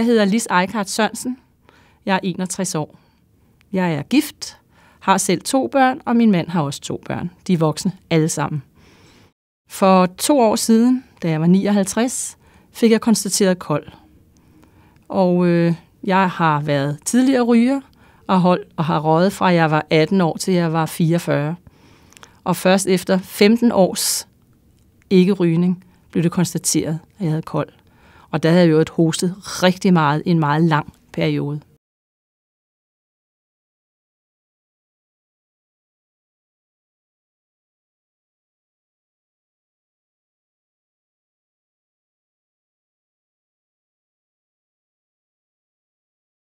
Jeg hedder Lis Eikart Sørensen. Jeg er 61 år. Jeg er gift, har selv to børn, og min mand har også to børn. De er voksne, alle sammen. For to år siden, da jeg var 59, fik jeg konstateret kold. Og øh, jeg har været tidligere ryger og, hold, og har røget fra jeg var 18 år til jeg var 44. Og først efter 15 års ikke-rygning blev det konstateret, at jeg havde kold. Og der havde jeg jo et hostet rigtig meget i en meget lang periode.